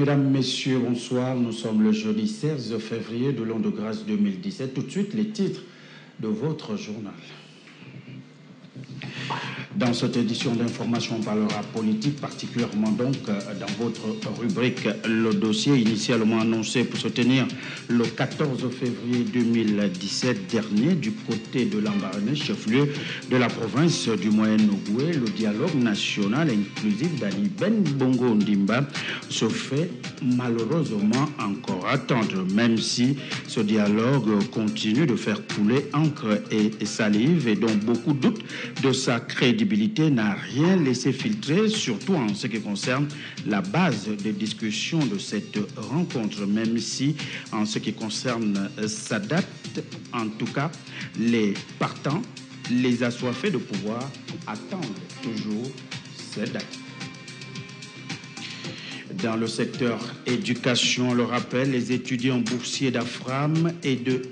Mesdames, Messieurs, bonsoir. Nous sommes le jeudi 16 février de l'an de grâce 2017. Tout de suite, les titres de votre journal. Dans cette édition d'information, on parlera politique, particulièrement donc euh, dans votre rubrique le dossier initialement annoncé pour se tenir le 14 février 2017 dernier du côté de l'Ambaréné, chef-lieu de la province du Moyen-Ogooué. Le dialogue national inclusif d'Ali Ben Bongo Ndimba se fait malheureusement encore attendre, même si ce dialogue continue de faire couler encre et salive et dont beaucoup doutent de sa crédibilité n'a rien laissé filtrer, surtout en ce qui concerne la base des discussions de cette rencontre, même si en ce qui concerne sa date, en tout cas, les partants, les assoiffés de pouvoir attendent toujours cette date. Dans le secteur éducation, on le rappelle, les étudiants boursiers d'AFRAM et de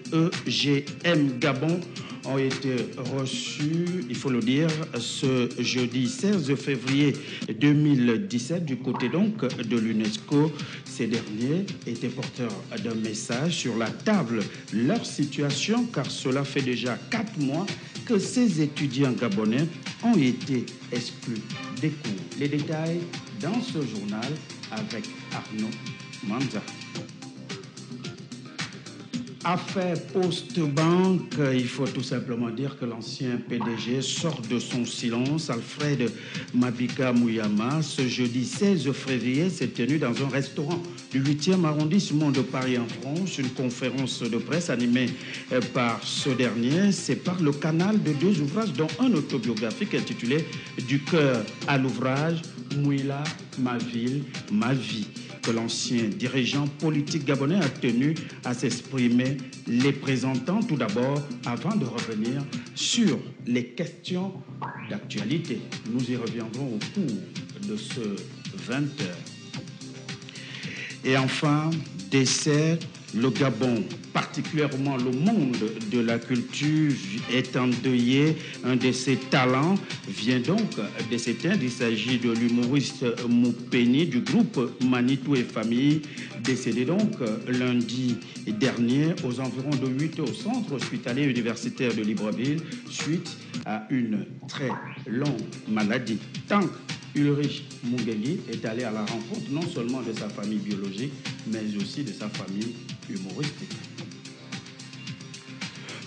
EGM Gabon ont été reçus, il faut le dire, ce jeudi 16 février 2017 du côté donc de l'UNESCO. Ces derniers étaient porteurs d'un message sur la table, leur situation, car cela fait déjà quatre mois que ces étudiants gabonais ont été exclus des cours. Les détails dans ce journal avec Arnaud Manza. Affaire Post-Banque, il faut tout simplement dire que l'ancien PDG sort de son silence. Alfred Mabika Mouyama, ce jeudi 16 février, s'est tenu dans un restaurant du 8e arrondissement de Paris en France. Une conférence de presse animée euh, par ce dernier. C'est par le canal de deux ouvrages, dont un autobiographique intitulé Du cœur à l'ouvrage, Mouila, ma ville, ma vie que l'ancien dirigeant politique gabonais a tenu à s'exprimer, les présentant tout d'abord avant de revenir sur les questions d'actualité. Nous y reviendrons au cours de ce 20 heures. Et enfin, dessert le Gabon, particulièrement le monde de la culture, est endeuillé. Un de ses talents vient donc de s'éteindre. Il s'agit de l'humoriste Moupeni du groupe Manitou et Famille, décédé donc lundi dernier aux environs de 8 au centre hospitalier universitaire de Libreville suite à une très longue maladie. Tant Ulrich Mungeli est allé à la rencontre non seulement de sa famille biologique, mais aussi de sa famille humoristique.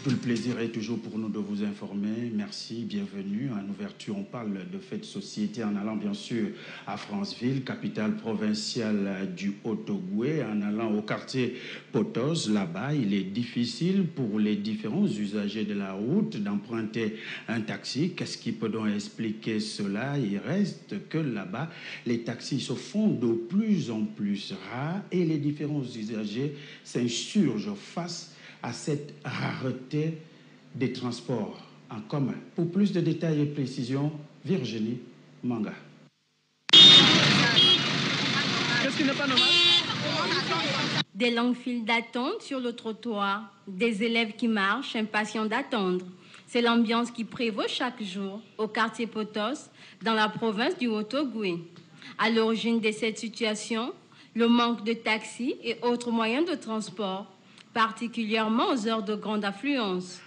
Tout le plaisir est toujours pour nous de vous informer. Merci, bienvenue. En ouverture, on parle de fête société en allant bien sûr à Franceville, capitale provinciale du Haut-Ogoué, en allant au quartier Potos. Là-bas, il est difficile pour les différents usagers de la route d'emprunter un taxi. Qu'est-ce qui peut donc expliquer cela? Il reste que là-bas, les taxis se font de plus en plus rares et les différents usagers s'insurgent face à cette rareté des transports en commun. Pour plus de détails et précisions, Virginie Manga. Qu'est-ce qui n'est pas normal? Des longues files d'attente sur le trottoir, des élèves qui marchent impatients d'attendre. C'est l'ambiance qui prévaut chaque jour au quartier Potos, dans la province du Haut-Ogoué. À l'origine de cette situation, le manque de taxis et autres moyens de transport particulièrement aux heures de grande affluence.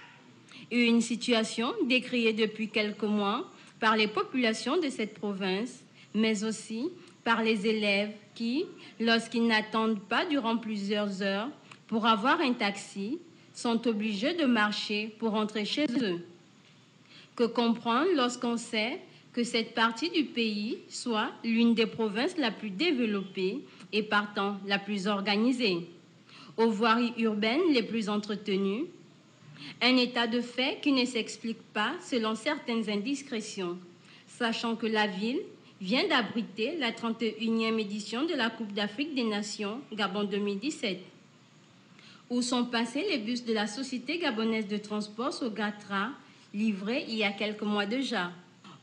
Une situation décriée depuis quelques mois par les populations de cette province, mais aussi par les élèves qui, lorsqu'ils n'attendent pas durant plusieurs heures pour avoir un taxi, sont obligés de marcher pour rentrer chez eux. Que comprendre lorsqu'on sait que cette partie du pays soit l'une des provinces la plus développée et partant la plus organisée? Aux voiries urbaines les plus entretenues, un état de fait qui ne s'explique pas selon certaines indiscrétions, sachant que la ville vient d'abriter la 31e édition de la Coupe d'Afrique des Nations Gabon 2017. Où sont passés les bus de la Société gabonaise de transport Sogatra, livrés il y a quelques mois déjà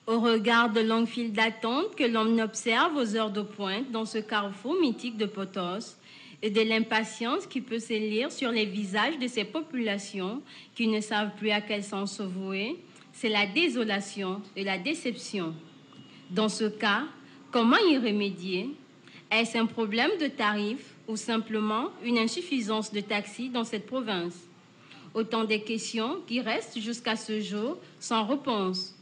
Au regard de longues files d'attente que l'on observe aux heures de pointe dans ce carrefour mythique de Potos, et de l'impatience qui peut se lire sur les visages de ces populations qui ne savent plus à quel sens se vouer, c'est la désolation et la déception. Dans ce cas, comment y remédier? Est-ce un problème de tarif ou simplement une insuffisance de taxis dans cette province? Autant des questions qui restent jusqu'à ce jour sans réponse.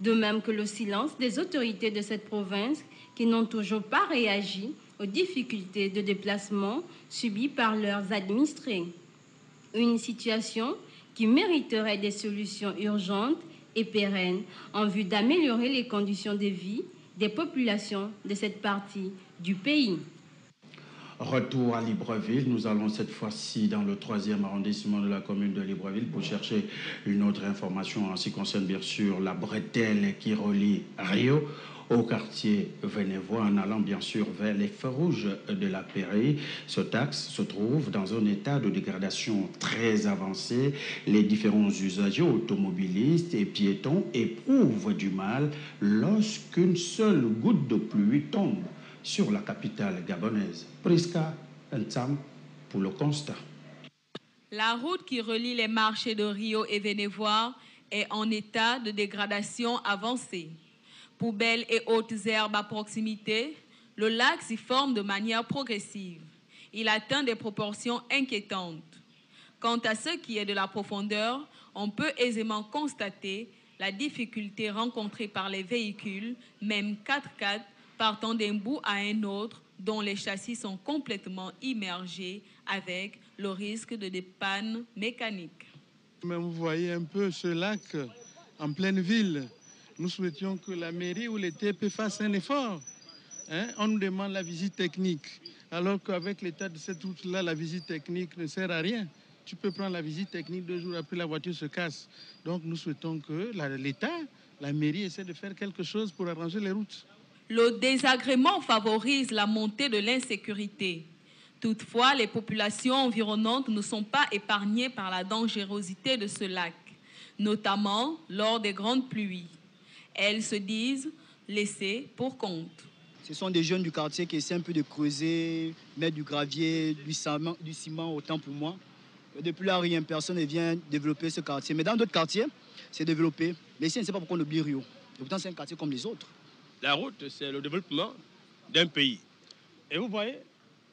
De même que le silence des autorités de cette province qui n'ont toujours pas réagi aux difficultés de déplacement subies par leurs administrés. Une situation qui mériterait des solutions urgentes et pérennes en vue d'améliorer les conditions de vie des populations de cette partie du pays. Retour à Libreville. Nous allons cette fois-ci dans le troisième arrondissement de la commune de Libreville pour chercher une autre information en ce qui concerne bien sûr la bretelle qui relie Rio au quartier Vénévois en allant bien sûr vers les feux rouges de la Péri. Ce taxe se trouve dans un état de dégradation très avancé. Les différents usagers automobilistes et piétons éprouvent du mal lorsqu'une seule goutte de pluie tombe sur la capitale gabonaise. Priska Ntsam pour le constat. La route qui relie les marchés de Rio et Vénévois est en état de dégradation avancée. Poubelles et hautes herbes à proximité, le lac s'y forme de manière progressive. Il atteint des proportions inquiétantes. Quant à ce qui est de la profondeur, on peut aisément constater la difficulté rencontrée par les véhicules, même 4x4, partant d'un bout à un autre, dont les châssis sont complètement immergés avec le risque de des pannes mécaniques. Vous voyez un peu ce lac en pleine ville. Nous souhaitions que la mairie ou les TP fassent un effort. Hein. On nous demande la visite technique, alors qu'avec l'état de cette route-là, la visite technique ne sert à rien. Tu peux prendre la visite technique deux jours après la voiture se casse. Donc nous souhaitons que l'État, la mairie essaie de faire quelque chose pour arranger les routes. Le désagrément favorise la montée de l'insécurité. Toutefois, les populations environnantes ne sont pas épargnées par la dangerosité de ce lac, notamment lors des grandes pluies. Elles se disent laissées pour compte. Ce sont des jeunes du quartier qui essaient un peu de creuser, mettre du gravier, du ciment, du ciment autant pour moi. Depuis là, rien, personne ne vient développer ce quartier. Mais dans d'autres quartiers, c'est développé. Mais ici, on ne sait pas pourquoi on oublie Rio. Et pourtant, c'est un quartier comme les autres. La route, c'est le développement d'un pays. Et vous voyez,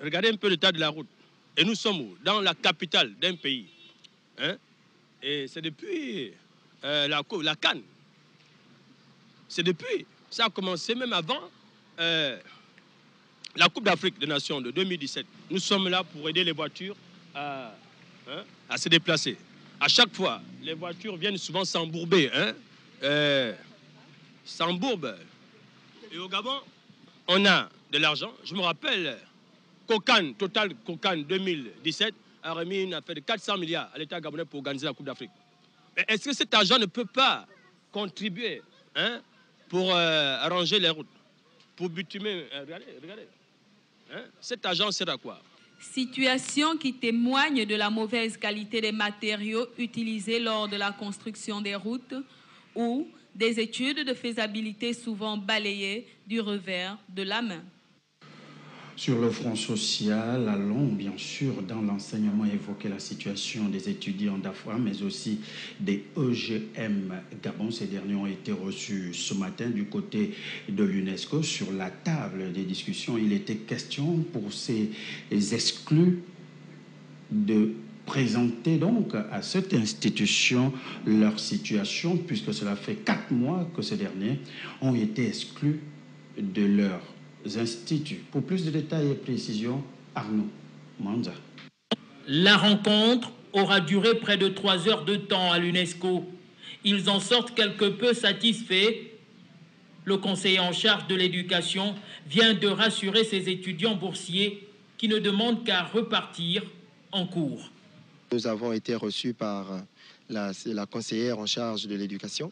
regardez un peu l'état de la route. Et nous sommes où? Dans la capitale d'un pays. Hein? Et c'est depuis euh, la, la Cannes c'est depuis, ça a commencé même avant euh, la Coupe d'Afrique des Nations de 2017. Nous sommes là pour aider les voitures à, hein, se déplacer. À chaque fois, les voitures viennent souvent s'embourber, hein, euh. Et au Gabon, on a de l'argent. Je me rappelle, Cocan, Total Cocan 2017 a remis une affaire de 400 milliards à l'État gabonais pour organiser la Coupe d'Afrique. Mais est-ce que cet argent ne peut pas contribuer hein, pour euh, arranger les routes, pour bitumer. Euh, regardez, regardez. Hein? Cet sert quoi? Situation qui témoigne de la mauvaise qualité des matériaux utilisés lors de la construction des routes ou des études de faisabilité souvent balayées du revers de la main. Sur le front social, allons bien sûr dans l'enseignement évoquer la situation des étudiants d'Afra, mais aussi des EGM Gabon. Ces derniers ont été reçus ce matin du côté de l'UNESCO. Sur la table des discussions, il était question pour ces exclus de présenter donc à cette institution leur situation, puisque cela fait quatre mois que ces derniers ont été exclus de leur instituts. Pour plus de détails et précisions, Arnaud Manza. La rencontre aura duré près de trois heures de temps à l'UNESCO. Ils en sortent quelque peu satisfaits. Le conseiller en charge de l'éducation vient de rassurer ses étudiants boursiers qui ne demandent qu'à repartir en cours. Nous avons été reçus par la, la conseillère en charge de l'éducation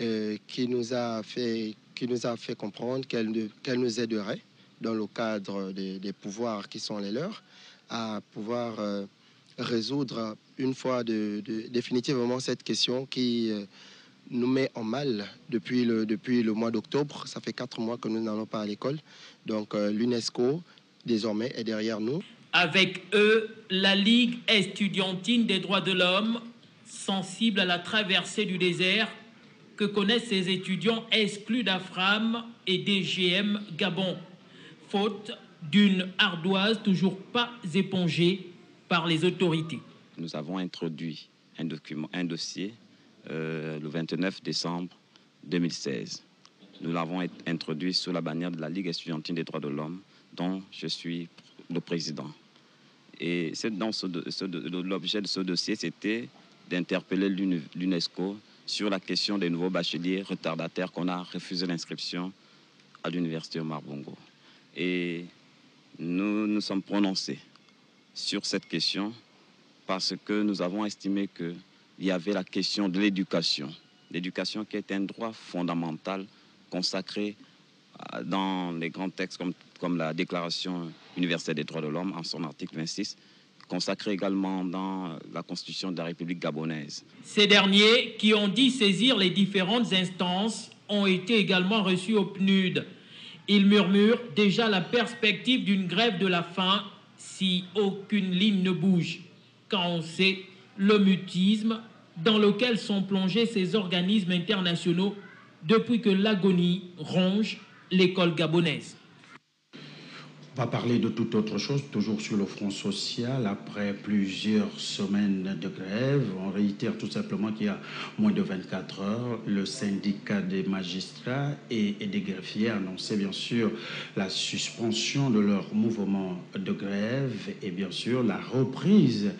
euh, qui nous a fait qui nous a fait comprendre qu'elle nous aiderait dans le cadre des, pouvoirs qui sont les leurs à pouvoir euh, résoudre une fois de, définitivement cette question qui euh, nous met en mal depuis le, depuis le mois d'octobre. Ça fait quatre mois que nous n'allons pas à l'école. Donc euh, l'UNESCO, désormais, est derrière nous. Avec eux, la Ligue estudiantine des droits de l'homme, sensible à la traversée du désert, que connaissent ces étudiants exclus d'AFRAM et DGM Gabon, faute d'une ardoise toujours pas épongée par les autorités. Nous avons introduit un, dossier euh, le 29 décembre 2016. Nous l'avons introduit sous la bannière de la Ligue estudiantine des droits de l'homme, dont je suis le président. Et l'objet de ce dossier, c'était d'interpeller l'UNESCO sur la question des nouveaux bacheliers retardataires qu'on a refusé l'inscription à l'université Omar Bongo. Et nous nous sommes prononcés sur cette question parce que nous avons estimé qu'il y avait la question de l'éducation. L'éducation qui est un droit fondamental consacré dans les grands textes comme, comme la Déclaration universelle des droits de l'homme en son article 26, consacré également dans la Constitution de la République gabonaise. Ces derniers, qui ont dit saisir les différentes instances, ont été également reçus au PNUD. Ils murmurent déjà la perspective d'une grève de la faim si aucune ligne ne bouge, quand on sait le mutisme dans lequel sont plongés ces organismes internationaux depuis que l'agonie ronge l'école gabonaise va parler de toute autre chose, toujours sur le front social. Après plusieurs semaines de grève, on réitère tout simplement qu'il y a moins de 24 heures, le syndicat des magistrats et, des greffiers a annoncé bien sûr la suspension de leur mouvement de grève et bien sûr la reprise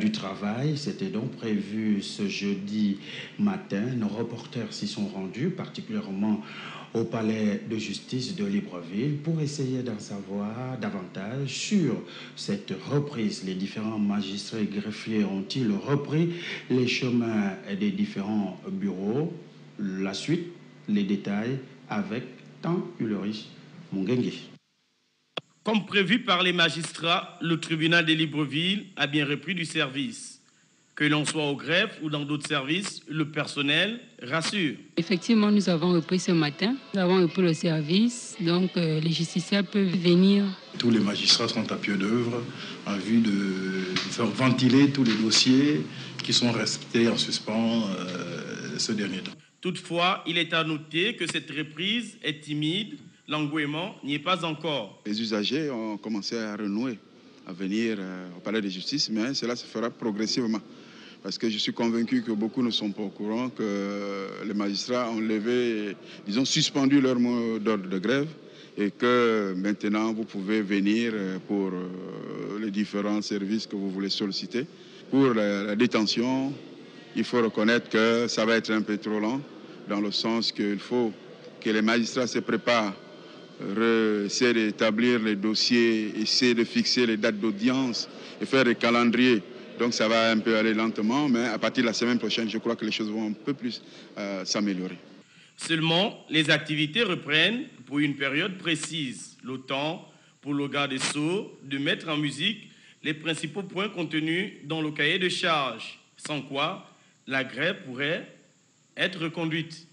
du travail. C'était donc prévu ce jeudi matin. Nos reporters s'y sont rendus, particulièrement au palais de justice de Libreville pour essayer d'en savoir davantage sur cette reprise. Les différents magistrats et greffiers ont-ils repris les chemins des différents bureaux? La suite, les détails avec Tant Ulrich Mungengi. Comme prévu par les magistrats, le tribunal de Libreville a bien repris du service. Que l'on soit au greffe ou dans d'autres services, le personnel rassure. Effectivement, nous avons repris ce matin. Nous avons repris le service, donc euh, les justiciables peuvent venir. Tous les magistrats sont à pied d'œuvre en vue de faire ventiler tous les dossiers qui sont restés en suspens euh, ce dernier temps. Toutefois, il est à noter que cette reprise est timide, l'engouement n'y est pas encore. Les usagers ont commencé à renouer, à venir euh, au palais de justice, mais cela se fera progressivement parce que je suis convaincu que beaucoup ne sont pas au courant que les magistrats ont levé, ils ont suspendu leur mot d'ordre de grève et que maintenant vous pouvez venir pour euh, les différents services que vous voulez solliciter. Pour la, détention, il faut reconnaître que ça va être un peu trop lent, dans le sens qu'il faut que les magistrats se préparent, essayer d'établir les dossiers, essayer de fixer les dates d'audience et faire des calendriers donc ça va un peu aller lentement, mais à partir de la semaine prochaine, je crois que les choses vont un peu plus euh, s'améliorer. Seulement, les activités reprennent pour une période précise. Le temps pour le garde des Sceaux de mettre en musique les principaux points contenus dans le cahier de charge, sans quoi la grève pourrait être reconduite.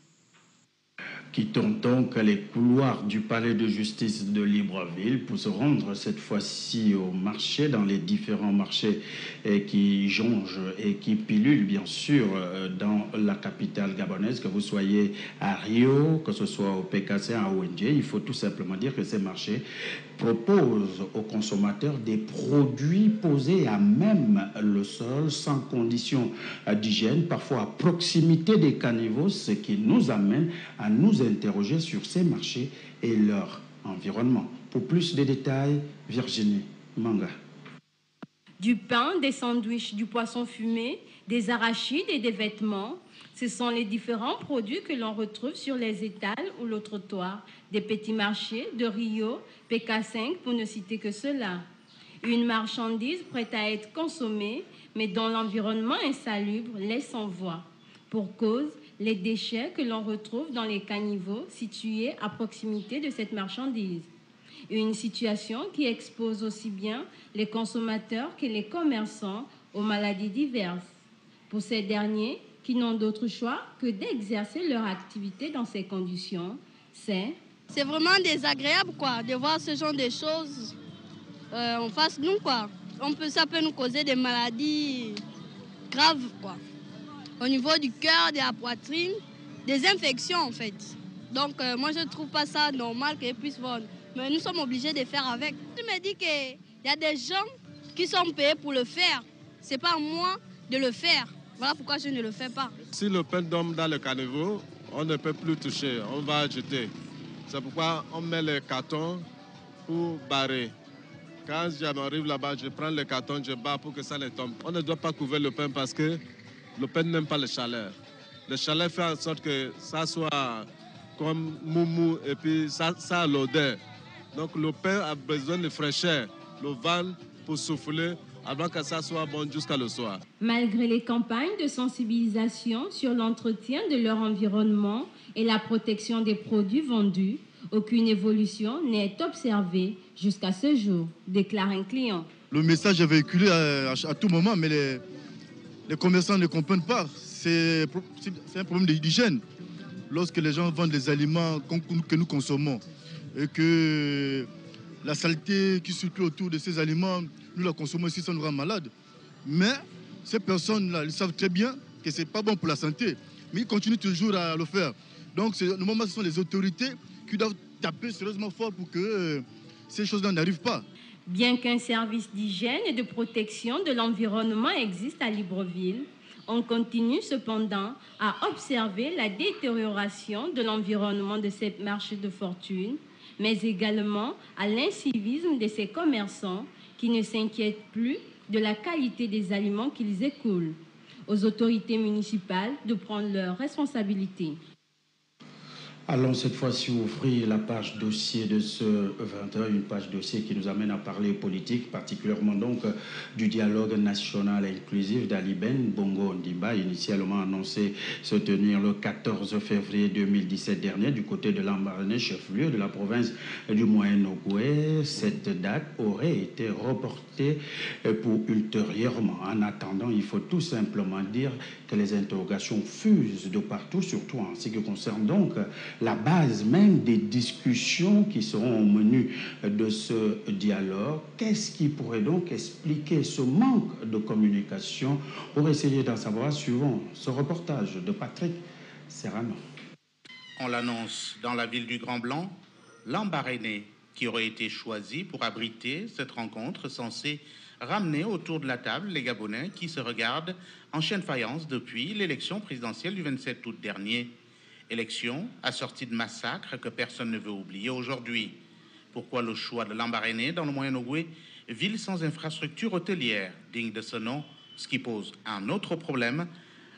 Quittons donc les couloirs du palais de justice de Libreville pour se rendre cette fois-ci au marché, dans les différents marchés eh, qui jongent et qui pilulent, bien sûr, euh, dans la capitale gabonaise, que vous soyez à Rio, que ce soit au PKC, à ONG. Il faut tout simplement dire que ces marchés proposent aux consommateurs des produits posés à même le sol, sans conditions d'hygiène, parfois à proximité des caniveaux, ce qui nous amène à nous interroger sur ces marchés et leur environnement. Pour plus de détails, Virginie Manga. Du pain, des sandwichs, du poisson fumé, des arachides et des vêtements, ce sont les différents produits que l'on retrouve sur les étals ou le trottoir des petits marchés de Rio, PK5 pour ne citer que cela. Une marchandise prête à être consommée, mais dont l'environnement insalubre laisse en voie. Pour cause, les déchets que l'on retrouve dans les caniveaux situés à proximité de cette marchandise. Une situation qui expose aussi bien les consommateurs que les commerçants aux maladies diverses. Pour ces derniers, qui n'ont d'autre choix que d'exercer leur activité dans ces conditions, c'est... C'est vraiment désagréable quoi, de voir ce genre de choses euh, en face de nous. Quoi. On peut, ça peut nous causer des maladies graves. Quoi au niveau du cœur, de la poitrine, des infections en fait. Donc euh, moi je ne trouve pas ça normal qu'elles puissent vendre. mais nous sommes obligés de faire avec. Je me dis qu'il y a des gens qui sont payés pour le faire. Ce n'est pas moi de le faire. Voilà pourquoi je ne le fais pas. Si le pain tombe dans le caniveau, on ne peut plus toucher, on va jeter. C'est pourquoi on met les cartons pour barrer. Quand j'arrive là-bas, je prends le carton, je barre pour que ça ne tombe. On ne doit pas couvrir le pain parce que le pain n'aime pas le chaleur. Le chaleur fait en sorte que ça soit comme moumou et puis ça, ça a l'odeur. Donc le pain a besoin de fraîcheur, le vent pour souffler avant que ça soit bon jusqu'à le soir. Malgré les campagnes de sensibilisation sur l'entretien de leur environnement et la protection des produits vendus, aucune évolution n'est observée jusqu'à ce jour, déclare un client. Le message est véhiculé à, à tout moment, mais les, les commerçants ne comprennent pas. C'est un problème d'hygiène. Lorsque les gens vendent des aliments que nous consommons et que la saleté qui circule autour de ces aliments, nous la consommons ici, ça nous rend malade. Mais ces personnes-là, ils savent très bien que ce n'est pas bon pour la santé, mais ils continuent toujours à le faire. Donc, normalement, ce sont les autorités qui doivent taper sérieusement fort pour que euh, ces choses-là n'arrivent pas. Bien qu'un service d'hygiène et de protection de l'environnement existe à Libreville, on continue cependant à observer la détérioration de l'environnement de cette marché de fortune, mais également à l'incivisme de ces commerçants qui ne s'inquiètent plus de la qualité des aliments qu'ils écoulent. Aux autorités municipales de prendre leurs responsabilités. Allons cette fois-ci ouvrir la page dossier de ce 21, une page dossier qui nous amène à parler politique, particulièrement donc du dialogue national inclusif d'Aliben Bongo Ndiba, initialement annoncé se tenir le 14 février 2017 dernier du côté de l'Ambaréné, chef-lieu de la province du Moyen-Ogoué. Cette date aurait été reportée pour ultérieurement. En attendant, il faut tout simplement dire que les interrogations fusent de partout, surtout en ce qui concerne donc la base même des discussions qui seront au menu de ce dialogue. Qu'est-ce qui pourrait donc expliquer ce manque de communication pour essayer d'en savoir suivant ce reportage de Patrick Serrano. On l'annonce dans la ville du Grand Blanc, l'embarrainé qui aurait été choisi pour abriter cette rencontre censée ramener autour de la table les Gabonais qui se regardent en chaîne faïence depuis l'élection présidentielle du 27 août dernier. Élection assortie de massacres que personne ne veut oublier. Aujourd'hui. Pourquoi le choix de l'Ambaréné dans le Moyen-Ogooué, ville sans infrastructure hôtelière? Digne de ce nom, ce qui pose un autre problème.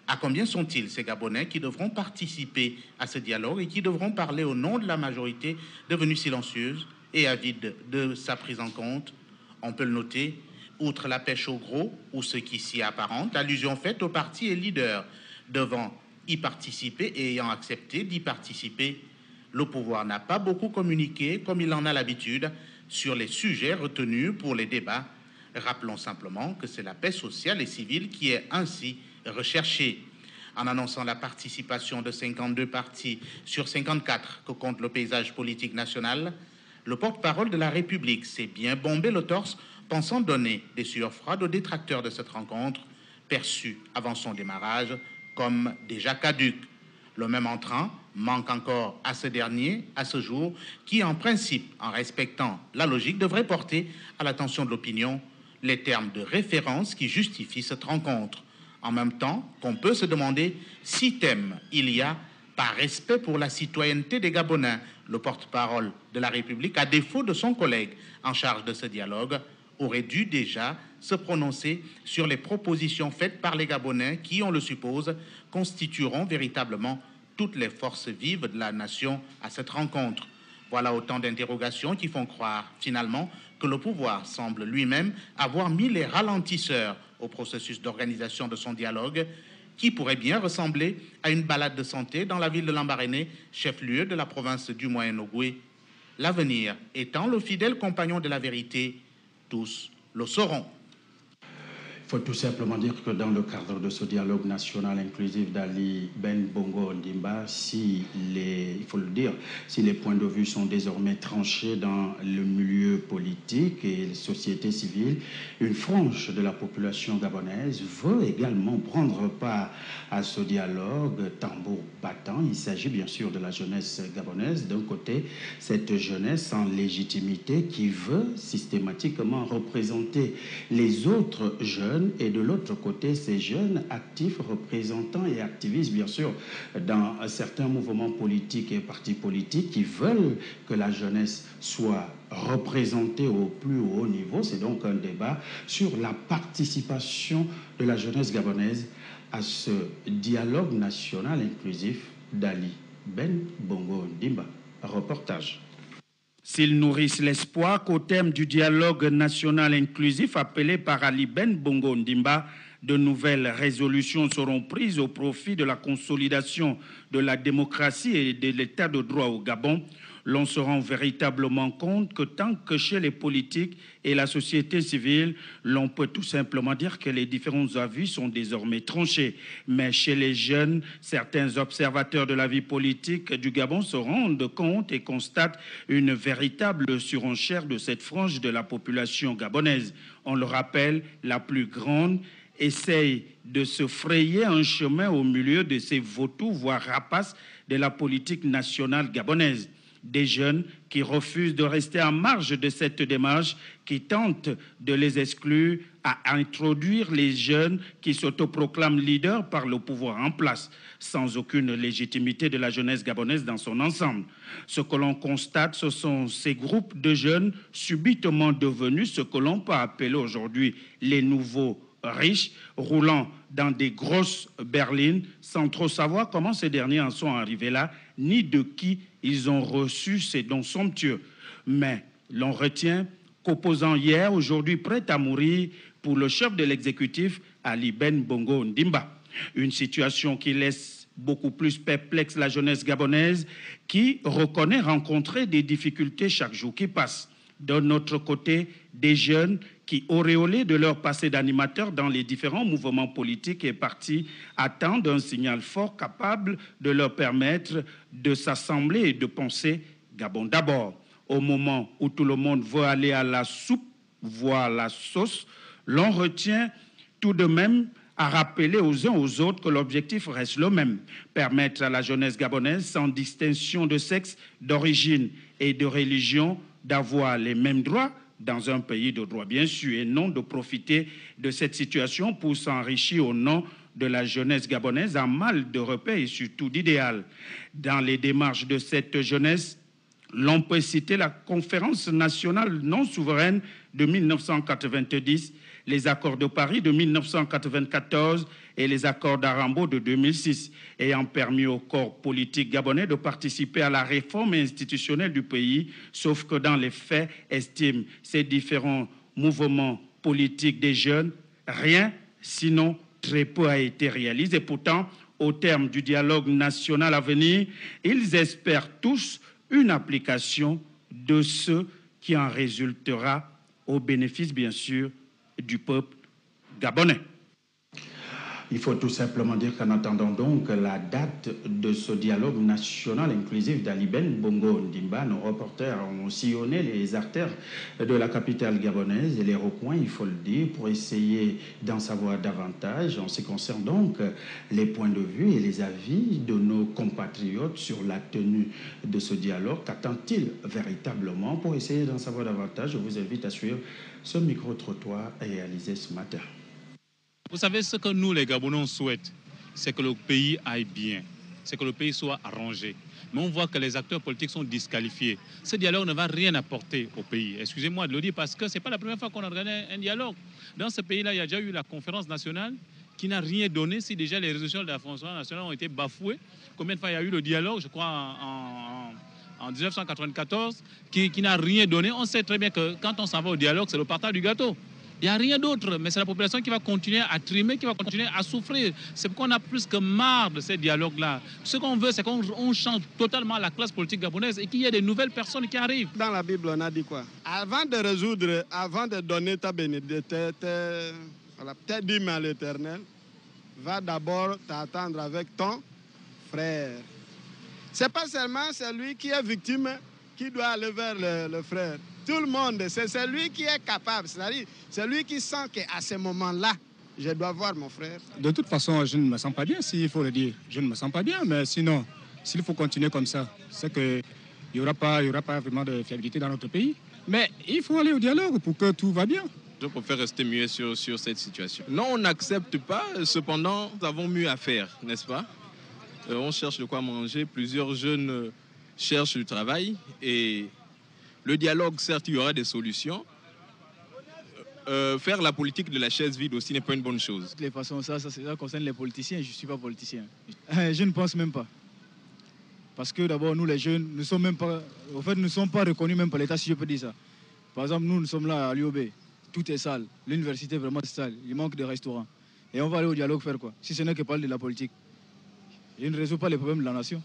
À combien sont-ils ces Gabonais qui devront participer à ce dialogue et qui devront parler au nom de la majorité devenue silencieuse et avide de sa prise en compte? On peut le noter, outre la pêche au gros ou ce qui s'y apparente, allusion faite au parti et leader devant y participer et ayant accepté d'y participer, le pouvoir n'a pas beaucoup communiqué, comme il en a l'habitude, sur les sujets retenus pour les débats. Rappelons simplement que c'est la paix sociale et civile qui est ainsi recherchée. En annonçant la participation de 52 partis sur 54 que compte le paysage politique national, le porte-parole de la République s'est bien bombé le torse, pensant donner des sueurs froides aux détracteurs de cette rencontre, perçue avant son démarrage comme déjà caduque. Le même entrant manque encore à ce dernier, à ce jour, qui en principe, en respectant la logique, devrait porter à l'attention de l'opinion les termes de référence qui justifient cette rencontre. En même temps qu'on peut se demander si thème il y a par respect pour la citoyenneté des Gabonais, le porte-parole de la République, à défaut de son collègue en charge de ce dialogue, aurait dû déjà se prononcer sur les propositions faites par les Gabonais qui, on le suppose, constitueront véritablement toutes les forces vives de la nation à cette rencontre. Voilà autant d'interrogations qui font croire finalement que le pouvoir semble lui-même avoir mis les ralentisseurs au processus d'organisation de son dialogue qui pourrait bien ressembler à une balade de santé dans la ville de Lambaréné, chef-lieu de la province du Moyen-Ogoué. L'avenir étant le fidèle compagnon de la vérité, tous le sauront. Faut tout simplement dire que dans le cadre de ce dialogue national inclusif d'Ali Ben Bongo Ndimba, si les, il faut le dire, si les points de vue sont désormais tranchés dans le milieu politique et la société civile, une frange de la population gabonaise veut également prendre part à ce dialogue tambour battant. Il s'agit bien sûr de la jeunesse gabonaise. D'un côté, cette jeunesse en légitimité qui veut systématiquement représenter les autres jeunes et de l'autre côté, ces jeunes actifs, représentants et activistes, bien sûr, dans certains mouvements politiques et partis politiques qui veulent que la jeunesse soit représentée au plus haut niveau. C'est donc un débat sur la participation de la jeunesse gabonaise à ce dialogue national inclusif d'Ali Ben Bongo Dimba. Reportage. S'ils nourrissent l'espoir qu'au terme du dialogue national inclusif appelé par Ali Ben Bongo Ndimba, de nouvelles résolutions seront prises au profit de la consolidation de la démocratie et de l'état de droit au Gabon, l'on se rend véritablement compte que tant que chez les politiques et la société civile, l'on peut tout simplement dire que les différents avis sont désormais tranchés. Mais chez les jeunes, certains observateurs de la vie politique du Gabon se rendent compte et constatent une véritable surenchère de cette frange de la population gabonaise. On le rappelle, la plus grande essaye de se frayer un chemin au milieu de ces vautours, voire rapaces, de la politique nationale gabonaise des jeunes qui refusent de rester en marge de cette démarche, qui tentent de les exclure, à introduire les jeunes qui s'autoproclament leaders par le pouvoir en place, sans aucune légitimité de la jeunesse gabonaise dans son ensemble. Ce que l'on constate, ce sont ces groupes de jeunes subitement devenus ce que l'on peut appeler aujourd'hui les nouveaux riches, roulant dans des grosses berlines, sans trop savoir comment ces derniers en sont arrivés là, ni de qui ils ont reçu ces dons somptueux. Mais l'on retient qu'opposant hier, aujourd'hui prêt à mourir pour le chef de l'exécutif, Ali Ben Bongo Ndimba. Une situation qui laisse beaucoup plus perplexe la jeunesse gabonaise qui reconnaît rencontrer des difficultés chaque jour qui passe. D'un autre côté, des jeunes qui, auréolés de leur passé d'animateur dans les différents mouvements politiques et partis, attendent un signal fort capable de leur permettre de s'assembler et de penser Gabon d'abord. Au moment où tout le monde veut aller à la soupe, voire la sauce, l'on retient tout de même à rappeler aux uns aux autres que l'objectif reste le même, permettre à la jeunesse gabonaise, sans distinction de sexe, d'origine et de religion, d'avoir les mêmes droits dans un pays de droit, bien sûr, et non de profiter de cette situation pour s'enrichir au nom de la jeunesse gabonaise en mal de repères et surtout d'idéal. Dans les démarches de cette jeunesse, l'on peut citer la conférence nationale non souveraine de 1990, les accords de Paris de 1994 et les accords d'Arambo de 2006, ayant permis au corps politique gabonais de participer à la réforme institutionnelle du pays, sauf que dans les faits, estiment ces différents mouvements politiques des jeunes, rien, sinon très peu a été réalisé. Pourtant, au terme du dialogue national à venir, ils espèrent tous une application de ce qui en résultera au bénéfice, bien sûr, du peuple gabonais. Il faut tout simplement dire qu'en attendant donc la date de ce dialogue national inclusif d'Aliben Bongo Ndimba, nos reporters ont sillonné les artères de la capitale gabonaise et les recoins, il faut le dire, pour essayer d'en savoir davantage en ce qui concerne donc les points de vue et les avis de nos compatriotes sur la tenue de ce dialogue. Qu'attend-il véritablement? Pour essayer d'en savoir davantage, je vous invite à suivre ce micro-trottoir réalisé ce matin. Vous savez, ce que nous, les Gabonais, souhaitons, c'est que le pays aille bien, c'est que le pays soit arrangé. Mais on voit que les acteurs politiques sont disqualifiés. Ce dialogue ne va rien apporter au pays. Excusez-moi de le dire parce que ce n'est pas la première fois qu'on regardé un dialogue. Dans ce pays-là, il y a déjà eu la conférence nationale qui n'a rien donné si déjà les résolutions de la conférence nationale ont été bafouées. Combien de fois il y a eu le dialogue, je crois, en, en 1994, qui, qui n'a rien donné. On sait très bien que quand on s'en va au dialogue, c'est le partage du gâteau. Il n'y a rien d'autre, mais c'est la population qui va continuer à trimer, qui va continuer à souffrir. C'est pourquoi on a plus que marre de ces dialogues-là. Ce qu'on veut, c'est qu'on change totalement la classe politique gabonaise et qu'il y ait des nouvelles personnes qui arrivent. Dans la Bible, on a dit quoi? Avant de résoudre, avant de donner ta bénédiction, On a peut-être dit, mais l'Éternel, va d'abord t'attendre avec ton frère. C'est pas seulement celui qui est victime qui doit aller vers le, frère. Tout le monde, c'est celui qui est capable, c'est-à-dire celui qui sent qu'à ce moment-là, je dois voir mon frère. De toute façon, je ne me sens pas bien, s'il faut le dire. Je ne me sens pas bien, mais sinon, s'il faut continuer comme ça, c'est qu'il n'y aura, pas, aura pas vraiment de fiabilité dans notre pays. Mais il faut aller au dialogue pour que tout va bien. Je préfère rester mieux sur, sur cette situation. Non, on n'accepte pas, cependant, nous avons mieux à faire, n'est-ce pas? Euh, On cherche de quoi manger, plusieurs jeunes euh, cherchent du travail et le dialogue, certes, il y aura des solutions. Euh, faire la politique de la chaise vide aussi n'est pas une bonne chose. De toute façon, ça, ça, ça concerne les politiciens. Je ne suis pas politicien. Je ne pense même pas. Parce que d'abord, nous les jeunes, nous sommes même pas, en fait, nous ne sommes pas reconnus même par l'État, si je peux dire ça. Par exemple, nous, nous sommes là à l'UOB, tout est sale, l'université vraiment sale, il manque de restaurants. Et on va aller au dialogue faire quoi? Si ce n'est que parler de la politique. Je ne résous pas les problèmes de la nation.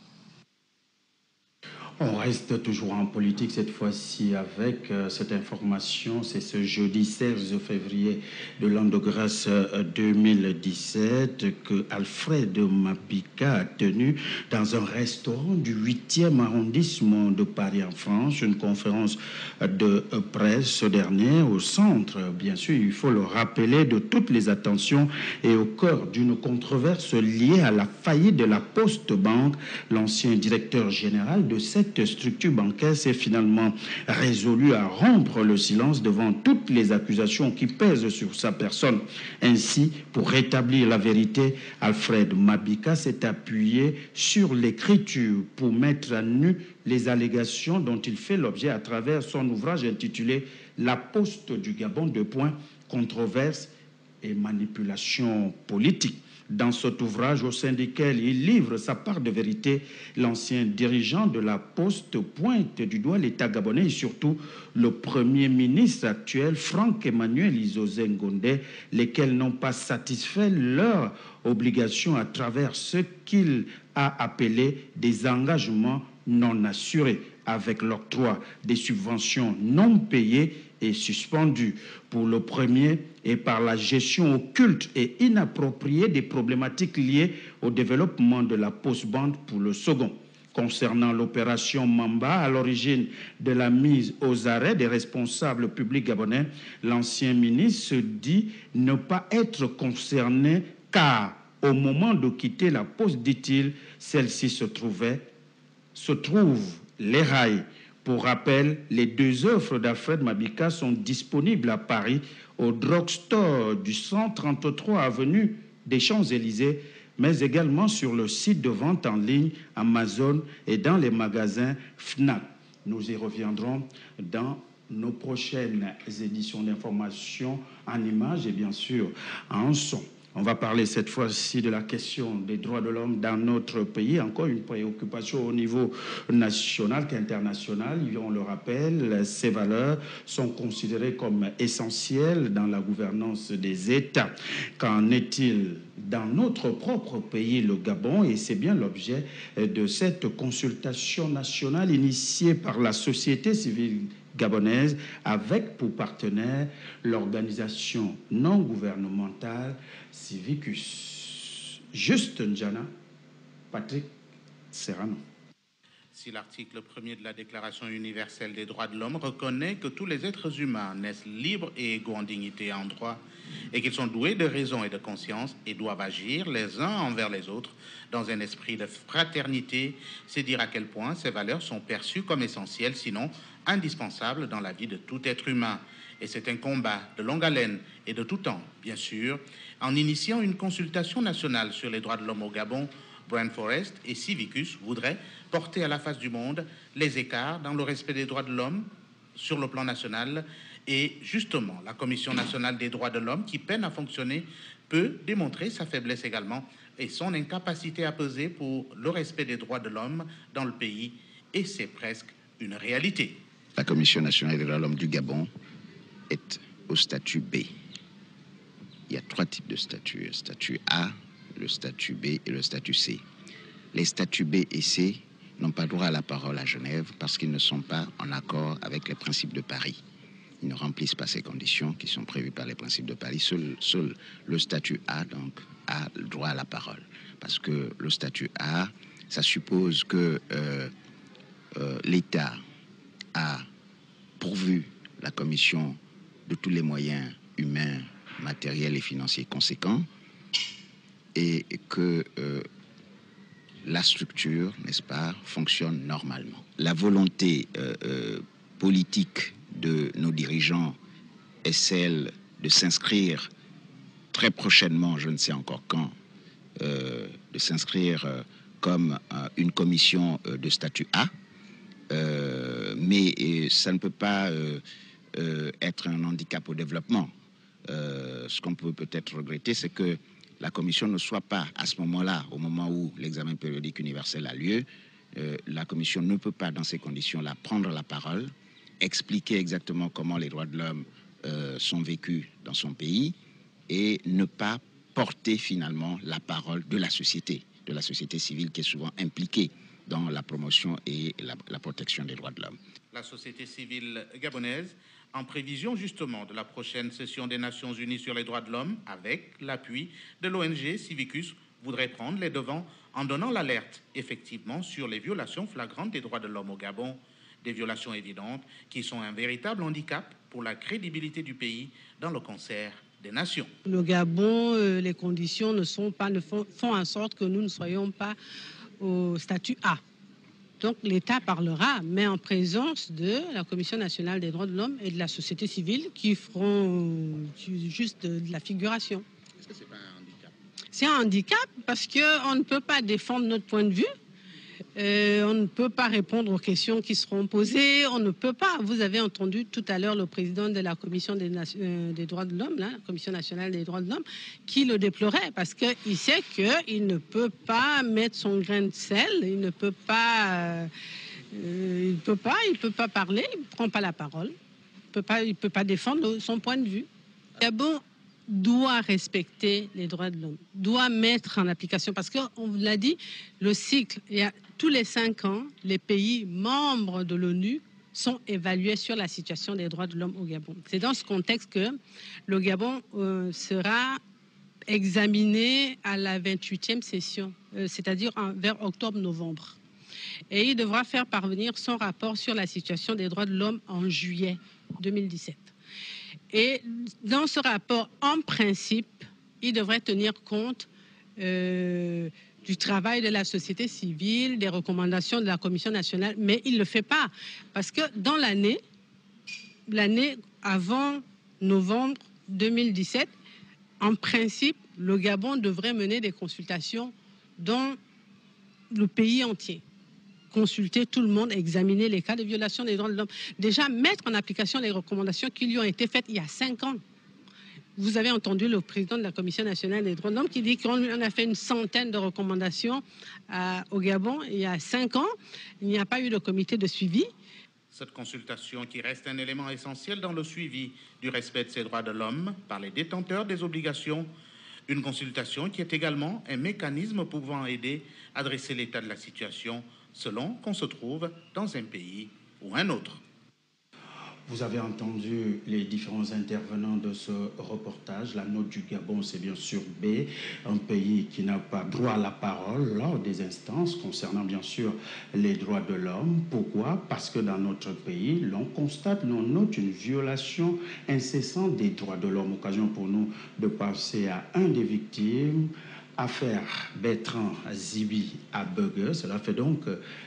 On reste toujours en politique cette fois-ci avec euh, cette information. C'est ce jeudi 16 février de l'an de grâce 2017 euh, que Alfred Mapika a tenu dans un restaurant du 8e arrondissement de Paris en France une conférence de presse ce dernier au centre, bien sûr, il faut le rappeler, de toutes les attentions et au cœur d'une controverse liée à la faillite de la Poste Banque, l'ancien directeur général de cette cette structure bancaire s'est finalement résolu à rompre le silence devant toutes les accusations qui pèsent sur sa personne. Ainsi, pour rétablir la vérité, Alfred Mabika s'est appuyé sur l'écriture pour mettre à nu les allégations dont il fait l'objet à travers son ouvrage intitulé La poste du Gabon, de points, controverses et manipulation politique dans cet ouvrage au sein duquel il livre sa part de vérité, l'ancien dirigeant de la Poste pointe du doigt l'État gabonais et surtout le Premier ministre actuel, Franck Emmanuel Isozé Ngondé, lesquels n'ont pas satisfait leurs obligations à travers ce qu'il a appelé des engagements non assurés avec l'octroi des subventions non payées et suspendues pour le premier et par la gestion occulte et inappropriée des problématiques liées au développement de la post-bande pour le second. Concernant l'opération Mamba, à l'origine de la mise aux arrêts des responsables publics gabonais, l'ancien ministre se dit ne pas être concerné car au moment de quitter la poste, dit-il, celle-ci se trouvait, se trouve les rails. Pour rappel, les deux offres d'Alfred Mabika sont disponibles à Paris au drugstore du 133 avenue des Champs-Élysées, mais également sur le site de vente en ligne Amazon et dans les magasins FNAC. Nous y reviendrons dans nos prochaines éditions d'information en images et bien sûr en son. On va parler cette fois-ci de la question des droits de l'homme dans notre pays. Encore une préoccupation au niveau national qu'international. On le rappelle, ces valeurs sont considérées comme essentielles dans la gouvernance des États. Qu'en est-il dans notre propre pays, le Gabon? Et c'est bien l'objet de cette consultation nationale initiée par la société civile gabonaise avec pour partenaire l'organisation non gouvernementale Civicus. Juste Njana, Patrick Serrano. Si l'article 1er de la Déclaration universelle des droits de l'homme reconnaît que tous les êtres humains naissent libres et égaux en dignité et en droit, et qu'ils sont doués de raison et de conscience et doivent agir les uns envers les autres dans un esprit de fraternité, c'est dire à quel point ces valeurs sont perçues comme essentielles, sinon indispensable dans la vie de tout être humain. Et c'est un combat de longue haleine et de tout temps, bien sûr. En initiant une consultation nationale sur les droits de l'homme au Gabon, Brand Forest et Civicus voudraient porter à la face du monde les écarts dans le respect des droits de l'homme sur le plan national. Et justement, la Commission nationale des droits de l'homme, qui peine à fonctionner, peut démontrer sa faiblesse également et son incapacité à peser pour le respect des droits de l'homme dans le pays. Et c'est presque une réalité. La Commission nationale des droits de l'homme du Gabon est au statut B. Il y a trois types de statuts. Le statut A, le statut B et le statut C. Les statuts B et C n'ont pas droit à la parole à Genève parce qu'ils ne sont pas en accord avec les principes de Paris. ils ne remplissent pas ces conditions qui sont prévues par les principes de Paris. Seul, le statut A donc a le droit à la parole, parce que le statut A, ça suppose que euh, euh, l'État a pourvu la commission de tous les moyens humains, matériels et financiers conséquents, et que euh, la structure, n'est-ce pas, fonctionne normalement. La volonté politique de nos dirigeants est celle de s'inscrire très prochainement, je ne sais encore quand, euh, de s'inscrire euh, comme euh, une commission de statut A, mais ça ne peut pas être un handicap au développement. ce qu'on peut peut-être regretter, c'est que la commission ne soit pas à ce moment-là, au moment où l'examen périodique universel a lieu, la commission ne peut pas, dans ces conditions-là, prendre la parole expliquer exactement comment les droits de l'homme euh, sont vécus dans son pays et ne pas porter finalement la parole de la société, de la société civile qui est souvent impliquée dans la promotion et la protection des droits de l'homme. La société civile gabonaise, en prévision justement de la prochaine session des Nations Unies sur les droits de l'homme, avec l'appui de l'ONG Civicus, voudrait prendre les devants en donnant l'alerte effectivement sur les violations flagrantes des droits de l'homme au Gabon des violations évidentes qui sont un véritable handicap pour la crédibilité du pays dans le concert des nations. Le Gabon, euh, les conditions ne sont pas, font en sorte que nous ne soyons pas au statut A. Donc l'État parlera, mais en présence de la Commission nationale des droits de l'homme et de la société civile qui feront juste de, la figuration. Est-ce que c'est pas un handicap? C'est un handicap parce qu'on ne peut pas défendre notre point de vue euh, on ne peut pas répondre aux questions qui seront posées. On ne peut pas. Vous avez entendu tout à l'heure le président de la Commission des, euh, droits de l'homme, la Commission nationale des droits de l'homme, qui le déplorait parce qu'il sait qu'il ne peut pas mettre son grain de sel, il ne peut pas, euh, il peut pas, il peut pas parler, il ne prend pas la parole, il peut pas, il peut pas défendre son point de vue. bon? Doit respecter les droits de l'homme, doit mettre en application, parce qu'on l'a dit, le cycle, il y a, tous les cinq ans, les pays membres de l'ONU sont évalués sur la situation des droits de l'homme au Gabon. C'est dans ce contexte que le Gabon euh, sera examiné à la 28e session, euh, c'est-à-dire vers octobre-novembre. Et il devra faire parvenir son rapport sur la situation des droits de l'homme en juillet 2017. Et dans ce rapport, en principe, il devrait tenir compte euh, du travail de la société civile, des recommandations de la Commission nationale, mais il ne le fait pas. Parce que dans l'année, l'année avant novembre 2017, en principe, le Gabon devrait mener des consultations dans le pays entier consulter tout le monde, examiner les cas de violation des droits de l'homme. Déjà, mettre en application les recommandations qui lui ont été faites il y a cinq ans. Vous avez entendu le président de la Commission nationale des droits de l'homme qui dit qu'on a fait une centaine de recommandations euh, au Gabon il y a cinq ans. Il n'y a pas eu de comité de suivi. Cette consultation qui reste un élément essentiel dans le suivi du respect de ces droits de l'homme par les détenteurs des obligations. Une consultation qui est également un mécanisme pouvant aider à dresser l'état de la situation selon qu'on se trouve dans un pays ou un autre. Vous avez entendu les différents intervenants de ce reportage. La note du Gabon, c'est bien sûr B, un pays qui n'a pas droit à la parole lors des instances concernant bien sûr les droits de l'homme. Pourquoi? Parce que dans notre pays, l'on constate, l'on note une violation incessante des droits de l'homme. Occasion pour nous de passer à un des victimes, affaire Bertrand Zibi à Burger. Cela fait donc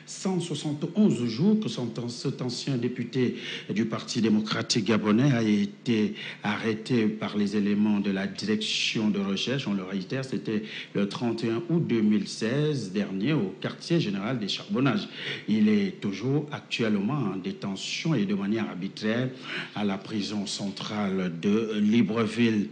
171 jours que cet ancien député du Parti démocratique gabonais a été arrêté par les éléments de la direction de recherche. On le réitère, c'était le 31 août 2016 dernier au quartier général des charbonnages. Il est toujours actuellement en détention et de manière arbitraire à la prison centrale de Libreville.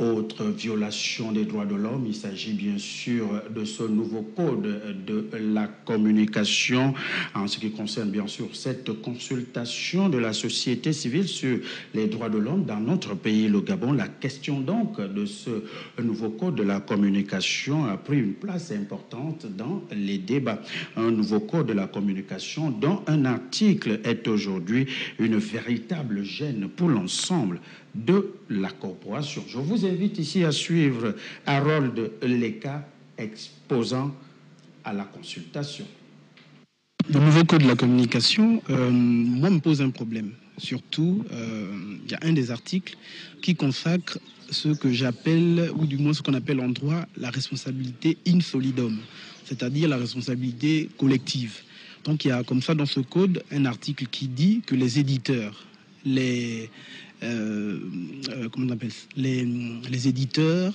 Autre violation des droits de l'homme. Il s'agit bien sûr de ce nouveau code de la communication en ce qui concerne bien sûr cette consultation de la société civile sur les droits de l'homme dans notre pays, le Gabon. La question donc de ce nouveau code de la communication a pris une place importante dans les débats. Un nouveau code de la communication dont un article est aujourd'hui une véritable gêne pour l'ensemble de la corporation. Je vous invite ici à suivre Harold Leka exposant à la consultation. Le nouveau code de la communication, euh, moi, me pose un problème. Surtout, euh, il y a un des articles qui consacre ce que j'appelle, ou du moins ce qu'on appelle en droit, la responsabilité insolidum, c'est-à-dire la responsabilité collective. Donc il y a comme ça dans ce code un article qui dit que les éditeurs, les, comment on appelle les, les éditeurs,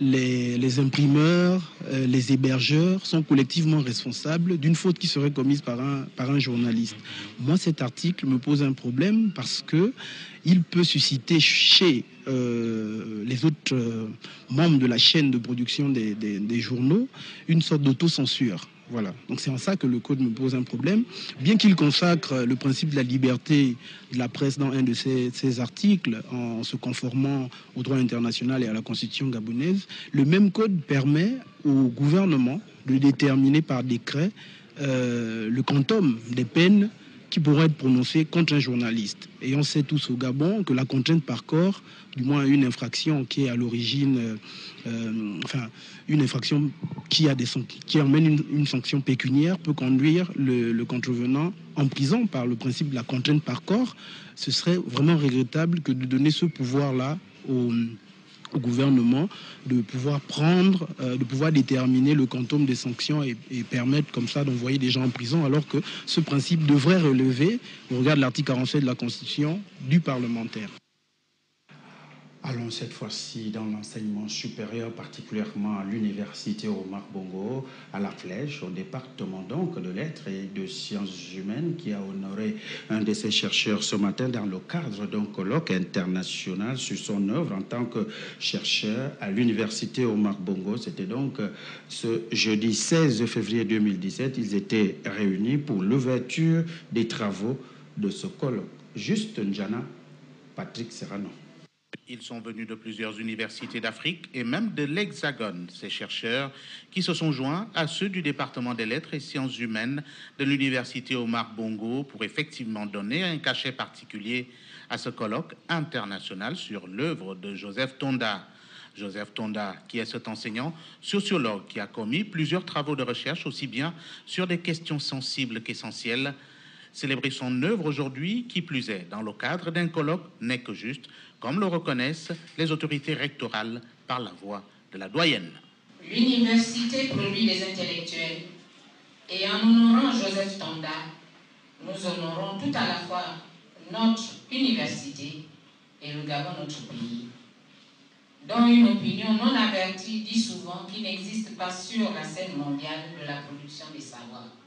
les, imprimeurs, euh, les hébergeurs sont collectivement responsables d'une faute qui serait commise par un, par un journaliste. Moi, cet article me pose un problème parce que il peut susciter chez les autres membres de la chaîne de production des, des journaux une sorte d'autocensure. Voilà. Donc c'est en ça que le code me pose un problème. Bien qu'il consacre le principe de la liberté de la presse dans un de ses, articles, en se conformant au droit international et à la constitution gabonaise, le même code permet au gouvernement de déterminer par décret euh, le quantum des peines qui pourraient être prononcées contre un journaliste. Et on sait tous au Gabon que la contrainte par corps, du moins une infraction qui est à l'origine euh, euh, enfin, une infraction qui, a des, qui emmène une, sanction pécuniaire peut conduire le, contrevenant en prison par le principe de la contrainte par corps. Ce serait vraiment regrettable que de donner ce pouvoir-là au, gouvernement de pouvoir prendre, euh, de pouvoir déterminer le quantum des sanctions et, et permettre comme ça d'envoyer des gens en prison, alors que ce principe devrait relever, au regard de l'article 47 de la Constitution, du parlementaire. Allons cette fois-ci dans l'enseignement supérieur, particulièrement à l'université Omar Bongo, à la Flèche, au département donc de lettres et de sciences humaines, qui a honoré un de ses chercheurs ce matin dans le cadre d'un colloque international sur son œuvre en tant que chercheur à l'université Omar Bongo. C'était donc ce jeudi 16 février 2017. Ils étaient réunis pour l'ouverture des travaux de ce colloque. Juste Njana, Patrick Serrano. Ils sont venus de plusieurs universités d'Afrique et même de l'Hexagone, ces chercheurs qui se sont joints à ceux du département des lettres et sciences humaines de l'université Omar Bongo pour effectivement donner un cachet particulier à ce colloque international sur l'œuvre de Joseph Tonda. Joseph Tonda, qui est cet enseignant sociologue qui a commis plusieurs travaux de recherche aussi bien sur des questions sensibles qu'essentielles. Célébrer son œuvre aujourd'hui, qui plus est, dans le cadre d'un colloque, n'est que juste comme le reconnaissent les autorités rectorales par la voix de la doyenne. L'université produit des intellectuels et en honorant Joseph Tonda, nous honorons tout à la fois notre université et le Gabon, notre pays, dont une opinion non avertie dit souvent qu'il n'existe pas sur la scène mondiale de la production des savoirs.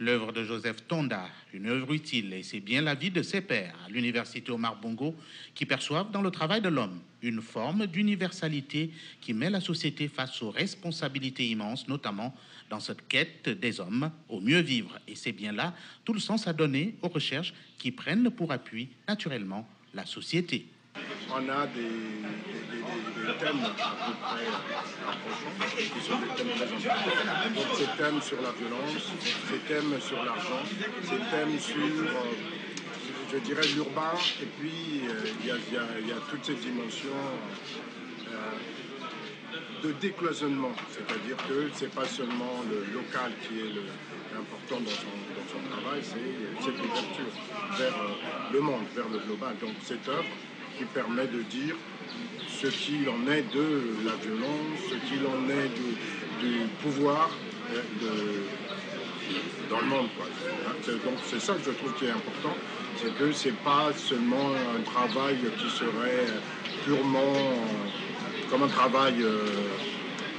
L'œuvre de Joseph Tonda, une œuvre utile, et c'est bien l'avis de ses pairs à l'Université Omar Bongo qui perçoivent dans le travail de l'homme une forme d'universalité qui met la société face aux responsabilités immenses, notamment dans cette quête des hommes au mieux vivre. Et c'est bien là tout le sens à donner aux recherches qui prennent pour appui naturellement la société on a des, thèmes à peu près qui sont des thèmes très importants. Donc ces thèmes sur la violence, ces thèmes sur l'argent, ces thèmes sur, euh, je dirais, l'urbain, et puis euh, il y, a toute cette dimension euh, de décloisonnement, c'est-à-dire que ce n'est pas seulement le local qui est important dans son, dans son travail, c'est cette ouverture vers le monde, vers le global. Donc cette œuvre, qui permet de dire ce qu'il en est de la violence, ce qu'il en est du, pouvoir euh, dans le monde. Donc c'est ça que je trouve qui est important, c'est que c'est pas seulement un travail qui serait purement comme un travail euh,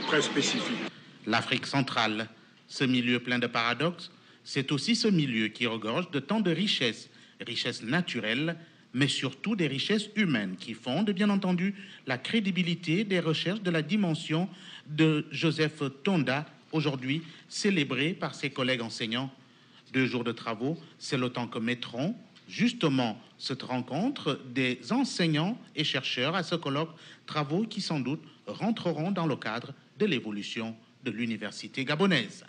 très spécifique. L'Afrique centrale, ce milieu plein de paradoxes, c'est aussi ce milieu qui regorge de tant de richesses, richesses naturelles mais surtout des richesses humaines qui fondent, bien entendu, la crédibilité des recherches de la dimension de Joseph Tonda, aujourd'hui célébré par ses collègues enseignants. Deux jours de travaux, c'est le temps que mettront justement cette rencontre des enseignants et chercheurs à ce colloque, travaux qui sans doute rentreront dans le cadre de l'évolution de l'université gabonaise.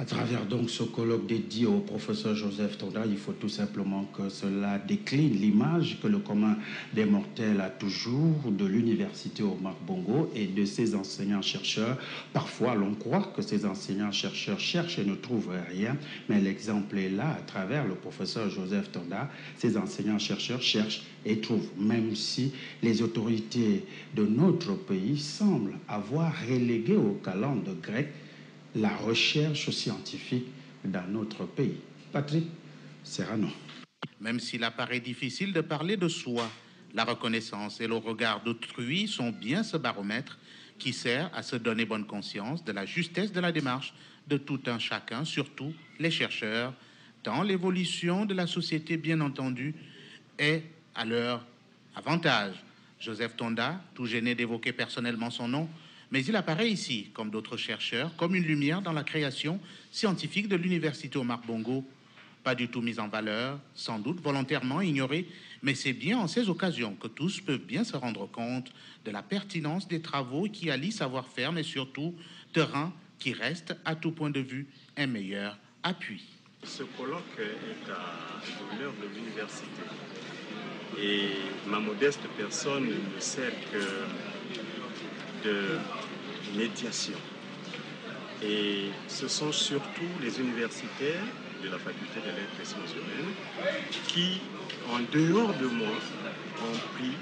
À travers donc ce colloque dédié au professeur Joseph Tonda, il faut tout simplement que cela décline l'image que le commun des mortels a toujours de l'université Omar Bongo et de ses enseignants-chercheurs. Parfois, l'on croit que ces enseignants-chercheurs cherchent et ne trouvent rien, mais l'exemple est là à travers le professeur Joseph Tonda. Ces enseignants-chercheurs cherchent et trouvent, même si les autorités de notre pays semblent avoir relégué au calendrier grec la recherche scientifique dans notre pays. Patrick Serrano. Même s'il apparaît difficile de parler de soi, la reconnaissance et le regard d'autrui sont bien ce baromètre qui sert à se donner bonne conscience de la justesse de la démarche de tout un chacun, surtout les chercheurs, tant l'évolution de la société, bien entendu, est à leur avantage. Joseph Tonda, tout gêné d'évoquer personnellement son nom, mais il apparaît ici, comme d'autres chercheurs, comme une lumière dans la création scientifique de l'université Omar Bongo. Pas du tout mise en valeur, sans doute volontairement ignorée, mais c'est bien en ces occasions que tous peuvent bien se rendre compte de la pertinence des travaux qui allient savoir-faire, mais surtout terrain qui reste, à tout point de vue, un meilleur appui. Ce colloque est à l'honneur de l'université. Et ma modeste personne ne sert que de médiation. Et ce sont surtout les universitaires de la faculté de lettres et sciences humaines qui, en dehors de moi, ont pris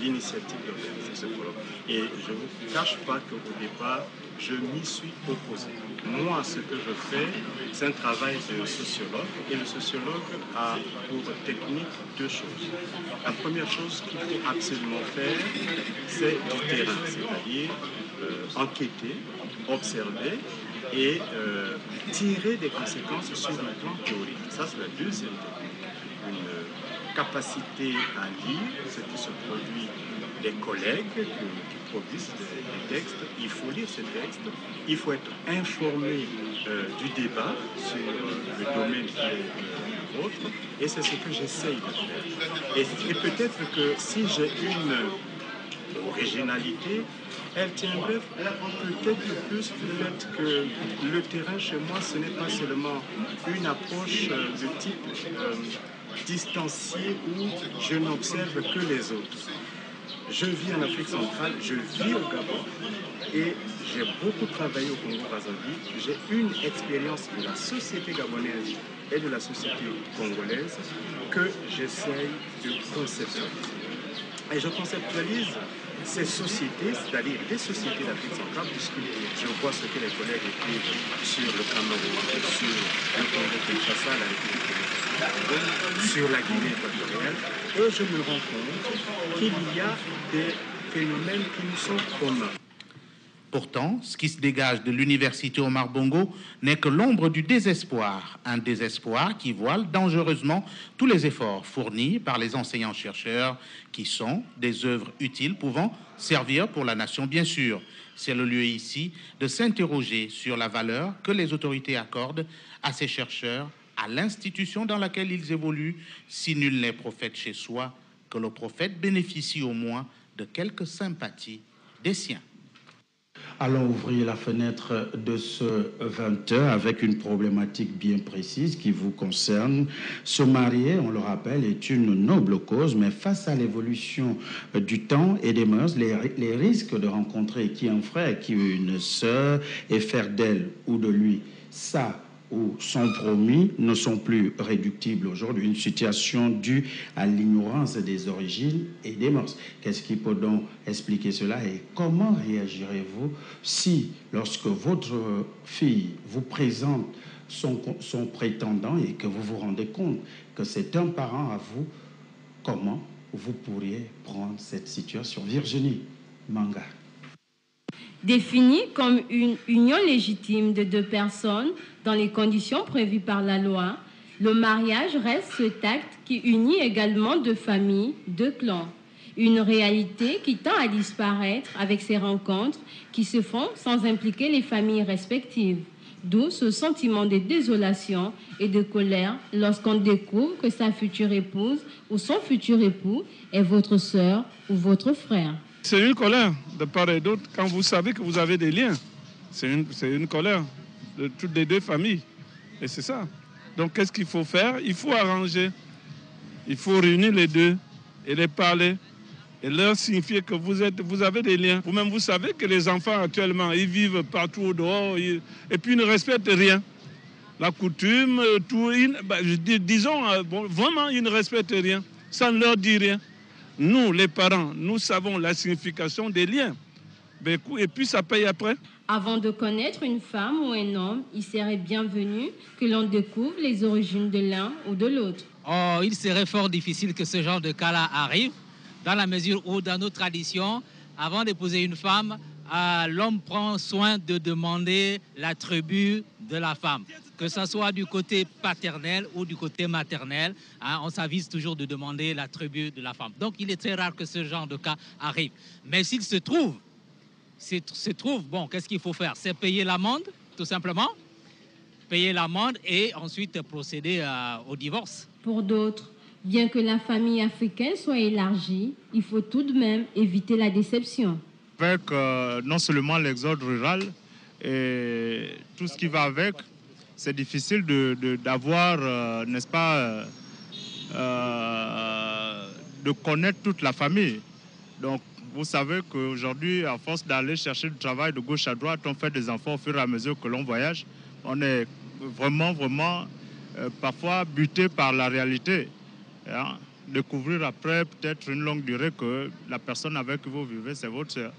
l'initiative d'organiser ce colloque. Et je ne vous cache pas qu'au départ, je m'y suis opposé. Moi, ce que je fais, c'est un travail de sociologue. Et le sociologue a pour technique deux choses. La première chose qu'il faut absolument faire, c'est du terrain, c'est-à-dire euh, enquêter, observer et euh, tirer des conséquences sur le plan théorique. Ça, c'est la deuxième technique. Une capacité à lire ce qui se produit des collègues qui, produisent des, textes. Il faut lire ces textes. Il faut être informé euh, du débat sur le domaine qui est le vôtre. Et c'est ce que j'essaye de faire. et peut-être que si j'ai une originalité, elle tiendrait peut-être plus du fait que le terrain chez moi, ce n'est pas seulement une approche euh, de type euh, distancié où je n'observe que les autres. Je vis en Afrique centrale, je vis au Gabon et j'ai beaucoup travaillé au Congo-Brazzaville. J'ai une expérience de la société gabonaise et de la société congolaise que j'essaye de conceptualiser. Et je conceptualise ces sociétés, c'est-à-dire des sociétés d'Afrique centrale, puisque je vois ce que les collègues écrivent sur le Cameroun, sur le Congo-Kinshasa, la République sur la Guinée équatoriale, et je me rends compte qu'il y a des phénomènes qui nous sont communs. Pourtant, ce qui se dégage de l'université Omar Bongo n'est que l'ombre du désespoir, un désespoir qui voile dangereusement tous les efforts fournis par les enseignants-chercheurs qui sont des œuvres utiles pouvant servir pour la nation, bien sûr. C'est le lieu ici de s'interroger sur la valeur que les autorités accordent à ces chercheurs, à l'institution dans laquelle ils évoluent, si nul n'est prophète chez soi, que le prophète bénéficie au moins de quelques sympathies des siens. Allons ouvrir la fenêtre de ce 20h avec une problématique bien précise qui vous concerne. Se marier, on le rappelle, est une noble cause, mais face à l'évolution du temps et des mœurs, les, les risques de rencontrer qui un frère, qui une sœur, et faire d'elle ou de lui ça ou son promis ne sont plus réductibles aujourd'hui. Une situation due à l'ignorance des origines et des mœurs. Qu'est-ce qui peut donc expliquer cela et comment réagirez-vous si, lorsque votre fille vous présente son, son prétendant et que vous vous rendez compte que c'est un parent à vous, comment vous pourriez prendre cette situation? Virginie Manga. Définie comme une union légitime de deux personnes dans les conditions prévues par la loi, Le mariage reste cet acte qui unit également deux familles, deux clans. Une réalité qui tend à disparaître avec ces rencontres qui se font sans impliquer les familles respectives. D'où ce sentiment de désolation et de colère lorsqu'on découvre que sa future épouse ou son futur époux est votre sœur ou votre frère. C'est une colère de part et d'autre quand vous savez que vous avez des liens. C'est une, une, colère de toutes les deux familles. Et c'est ça. Donc qu'est-ce qu'il faut faire? Il faut arranger. Il faut réunir les deux et les parler et leur signifier que vous, êtes, vous avez des liens. Vous-même, vous savez que les enfants actuellement, ils vivent partout au dehors et puis ils ne respectent rien. La coutume, tout, bah, disons, euh, bon, vraiment, ils ne respectent rien. Ça ne leur dit rien. Nous, les parents, nous savons la signification des liens. Ben, et puis ça paye après. Avant de connaître une femme ou un homme, il serait bienvenu que l'on découvre les origines de l'un ou de l'autre. Oh, il serait fort difficile que ce genre de cas-là arrive dans la mesure où dans nos traditions, avant d'épouser une femme, euh, l'homme prend soin de demander la tribu de la femme, que ce soit du côté paternel ou du côté maternel. Hein, on s'avise toujours de demander la tribu de la femme. Donc il est très rare que ce genre de cas arrive. Mais s'il se trouve, se trouve, bon, qu'est-ce qu'il faut faire? C'est payer l'amende, tout simplement, payer l'amende et ensuite procéder euh, au divorce. Pour d'autres, Bien que la famille africaine soit élargie, il faut tout de même éviter la déception. Avec euh, non seulement l'exode rural et tout ce qui va avec, c'est difficile d'avoir, de, euh, n'est-ce pas, euh, de connaître toute la famille. Donc, vous savez qu'aujourd'hui, à force d'aller chercher du travail de gauche à droite, on fait des enfants au fur et à mesure que l'on voyage. On est vraiment, vraiment, parfois buté par la réalité. Hein, découvrir après peut-être une longue durée que la personne avec qui vous vivez, c'est votre soeur.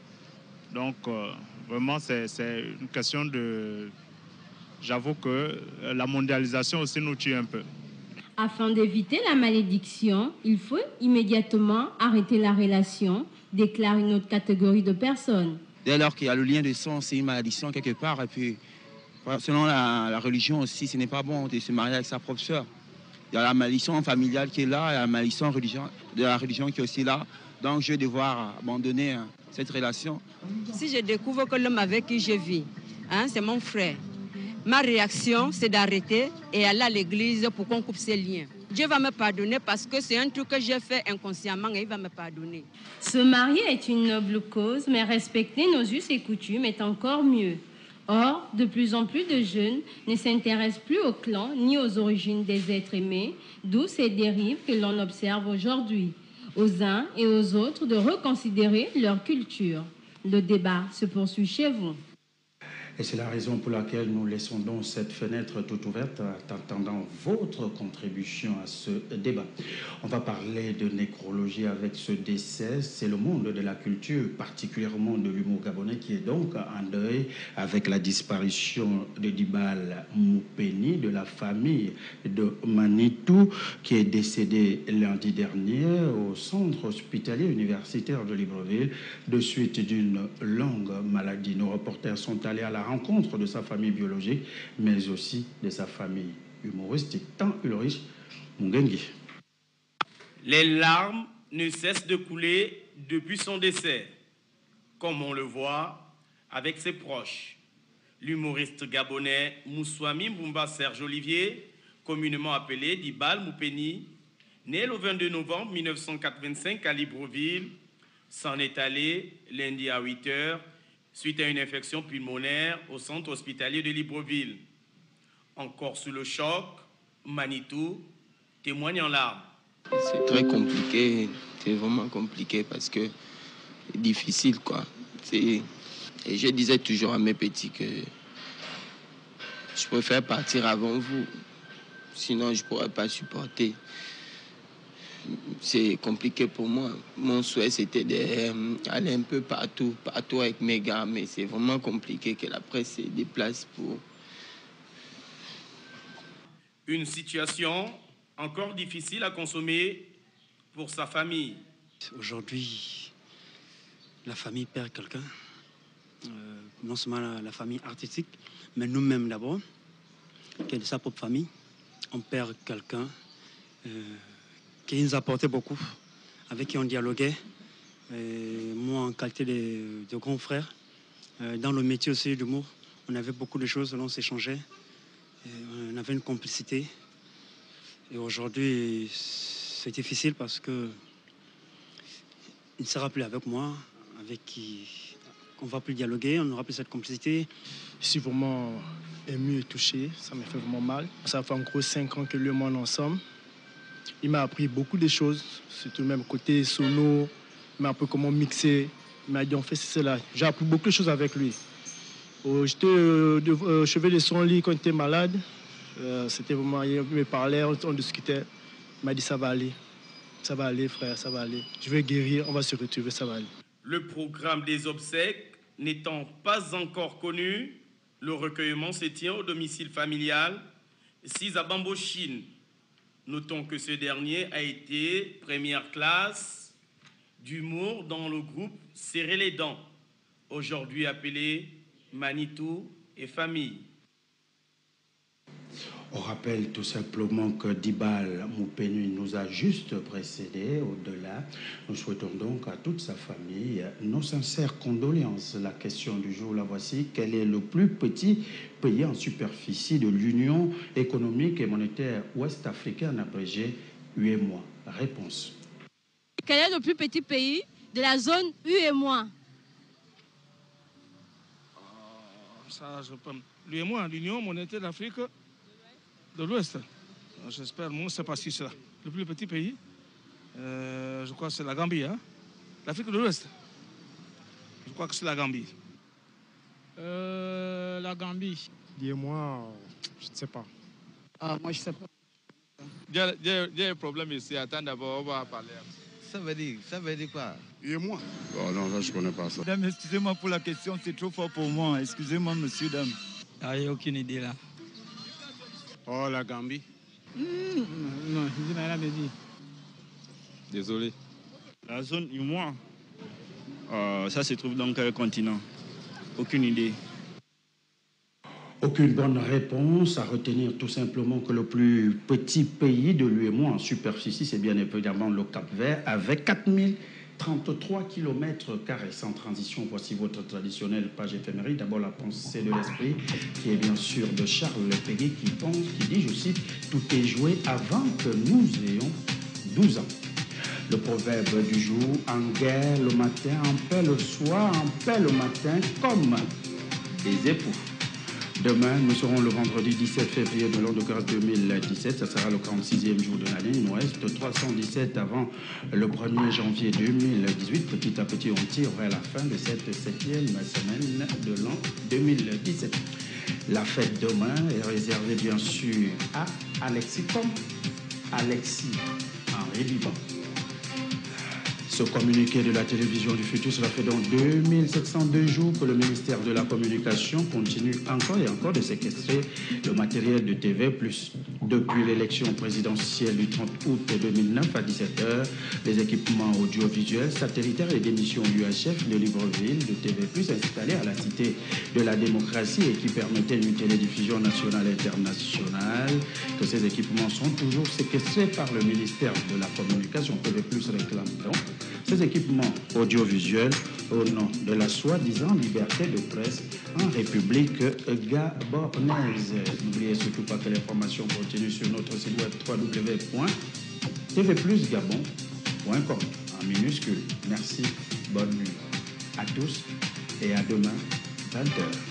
Donc, euh, vraiment, c'est une question de... J'avoue que euh, la mondialisation aussi nous tue un peu. Afin d'éviter la malédiction, il faut immédiatement arrêter la relation, déclare une autre catégorie de personnes. Dès lors qu'il y a le lien de sang, c'est une malédiction quelque part. Et puis, selon la, la religion aussi, ce n'est pas bon de se marier avec sa propre soeur. Il y a la malédiction familiale qui est là, il y a la malédiction religion, de la religion qui est aussi là. Donc je vais devoir abandonner hein, cette relation. Si je découvre que l'homme avec qui je vis, hein, c'est mon frère, ma réaction, c'est d'arrêter et aller à l'église pour qu'on coupe ces liens. Dieu va me pardonner parce que c'est un truc que j'ai fait inconsciemment et il va me pardonner. Se marier est une noble cause, mais respecter nos us et coutumes est encore mieux. Or, de plus en plus de jeunes ne s'intéressent plus au clan ni aux origines des êtres aimés, d'où ces dérives que l'on observe aujourd'hui. Aux uns et aux autres de reconsidérer leur culture. Le débat se poursuit chez vous. Et c'est la raison pour laquelle nous laissons donc cette fenêtre toute ouverte, attendant votre contribution à ce débat. On va parler de nécrologie avec ce décès. C'est le monde de la culture, particulièrement de l'humour gabonais, qui est donc en deuil avec la disparition de Dibal Moupeni, de la famille de Manitou, qui est décédé lundi dernier au centre hospitalier universitaire de Libreville, de suite d'une longue maladie. Nos reporters sont allés à la rencontre de sa famille biologique, mais aussi de sa famille humoristique, tant Ulrich Mungengi. Les larmes ne cessent de couler depuis son décès, comme on le voit avec ses proches. L'humoriste gabonais Moussouami Mbumba Serge Olivier, communément appelé Dibal Moupeni, né le 22 novembre 1985 à Libreville, s'en est allé lundi à 8 heures suite à une infection pulmonaire au centre hospitalier de Libreville. Encore sous le choc, Manitou témoigne en larmes. C'est très compliqué, c'est vraiment compliqué parce que c'est difficile quoi. Et je disais toujours à mes petits que je préfère partir avant vous, sinon je ne pourrais pas supporter c'est compliqué pour moi. Mon souhait, c'était d'aller un peu partout, partout avec mes gars, mais c'est vraiment compliqué que la presse se déplace pour... Une situation encore difficile à consommer pour sa famille. Aujourd'hui, la famille perd quelqu'un, euh, non seulement la, famille artistique, mais nous-mêmes d'abord, qui est de sa propre famille. on perd quelqu'un euh, qui nous apportait beaucoup, avec qui on dialoguait. moi, en qualité de, grand frère, euh, dans le métier aussi d'humour, on avait beaucoup de choses, on s'échangeait, on avait une complicité. Et aujourd'hui, c'est difficile parce que il ne sera plus avec moi, avec qui on va plus dialoguer, on n'aura plus cette complicité. Je suis vraiment ému et touché, ça me fait vraiment mal. Ça fait en gros cinq ans que lui et moi ensemble. Il m'a appris beaucoup de choses, surtout même côté sono, il m'a appris comment mixer, il m'a dit on fait cela. J'ai appris beaucoup de choses avec lui. Oh, j'étais euh, au chevet de son lit quand il était malade. Euh, c'était vraiment, il me parlait, on, discutait. Il m'a dit ça va aller, ça va aller frère, ça va aller. Je vais guérir, on va se retrouver, ça va aller. Le programme des obsèques n'étant pas encore connu, le recueillement se tient au domicile familial, 6 à Bambo, Chine. Notons que ce dernier a été première classe d'humour dans le groupe Serrer les dents, aujourd'hui appelé Manitou et Famille. On rappelle tout simplement que Dibal Moupenu nous a juste précédé. Au-delà, nous souhaitons donc à toute sa famille nos sincères condoléances. La question du jour, la voici. Quel est le plus petit pays en superficie de l'Union économique et monétaire ouest-africaine abrégée? UEMOA Réponse. Quel est le plus petit pays de la zone UEMOA Ça, je peux... L'UEMOA, l'Union monétaire d'Afrique de l'Ouest. J'espère, moi, c'est pas si c'est le plus petit pays. Euh, je crois que c'est la Gambie, hein? l'Afrique de l'Ouest. Je crois que c'est la Gambie. Euh, la Gambie. Dis-moi, je ne sais pas. Ah, moi, je ne sais pas. Il y, a, un problème ici. Attends d'abord, on va parler. Ça veut dire, ça veut dire quoi? Et moi? Oh Non, ça, je ne connais pas ça. Dame, excusez-moi pour la question, c'est trop fort pour moi. Excusez-moi, monsieur, dame. Ah, il n'y a aucune idée là. Oh, la Gambie. Mmh, non, je n'ai rien dit. Désolé. La zone moi, euh, ça se trouve dans quel continent? Aucune idée. Aucune bonne réponse à retenir tout simplement que le plus petit pays de l'UEMO en superficie, c'est bien évidemment le Cap Vert, avec 4000 33 km sans transition. Voici votre traditionnelle page éphéméride. D'abord, la pensée de l'esprit, qui est bien sûr de Charles Péguy, qui pense, qui dit, je cite, Tout est joué avant que nous ayons 12 ans. Le proverbe du jour, en guerre le matin, en paix le soir, en paix le matin, comme des époux. Demain, nous serons le vendredi 17 février de l'an de grâce 2017. Ça sera le 46e jour de l'année. Il nous reste 317 avant le 1er janvier 2018. Petit à petit, on tire vers la fin de cette septième semaine de l'an 2017. La fête demain est réservée bien sûr à Alexis comme Alexis Henri Liban. Ce communiqué de la télévision du futur, cela fait donc 2702 jours que le ministère de la Communication continue encore et encore de séquestrer le matériel de TV+. Depuis l'élection présidentielle du 30 août 2009 à 17h, les équipements audiovisuels, satellitaires et d'émissions UHF de Libreville de TV+, installés à la Cité de la démocratie et qui permettaient une télédiffusion nationale et internationale, que ces équipements sont toujours séquestrés par le ministère de la Communication. TV+, réclame donc ces équipements audiovisuels au nom de la soi-disant liberté de presse en République gabonaise. N'oubliez surtout pas que l'information continue sur notre site web www.tvplusgabon.com en minuscule. Merci, bonne nuit à tous et à demain, 20h.